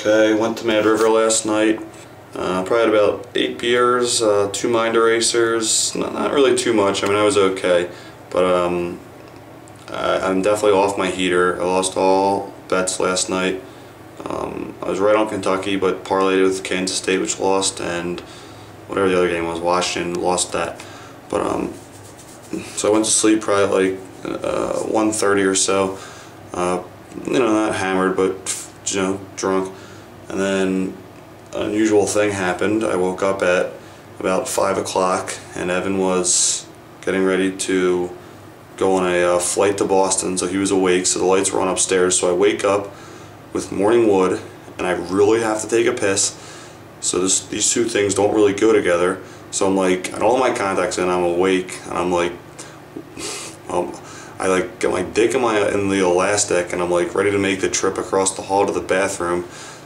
Okay, went to Mad River last night. Uh, probably had about eight beers, uh, two mind erasers. Not, not really too much. I mean, I was okay, but um, I, I'm definitely off my heater. I lost all bets last night. Um, I was right on Kentucky, but parlayed with Kansas State, which lost, and whatever the other game was, Washington lost that. But um, so I went to sleep probably like uh, 1.30 or so. Uh, you know, not hammered, but you know, drunk. And then an unusual thing happened. I woke up at about 5 o'clock and Evan was getting ready to go on a uh, flight to Boston, so he was awake, so the lights were on upstairs. So I wake up with morning wood and I really have to take a piss. So this, these two things don't really go together. So I'm like, I don't have my contacts in, I'm awake, and I'm like, um, I like get my dick in my in the elastic and I'm like ready to make the trip across the hall to the bathroom.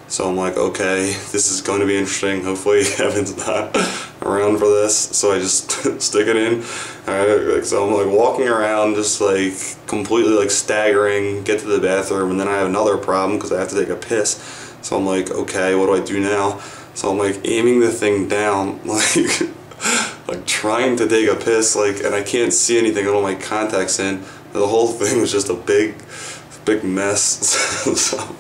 So I'm like, okay, this is going to be interesting. Hopefully Evan's not around for this. So I just stick it in. So I'm like walking around just like completely like staggering, get to the bathroom and then I have another problem because I have to take a piss. So I'm like, okay, what do I do now? So I'm like aiming the thing down like like trying to take a piss like and I can't see anything with all my contacts in the whole thing was just a big, big mess. so,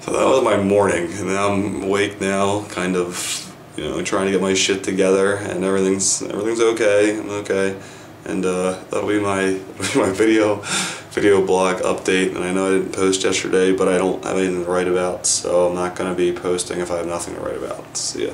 so that was my morning, and now I'm awake now, kind of, you know, trying to get my shit together, and everything's everything's okay. I'm okay, and uh, that'll be my that'll be my video video blog update. And I know I didn't post yesterday, but I don't have anything to write about, so I'm not gonna be posting if I have nothing to write about. See ya.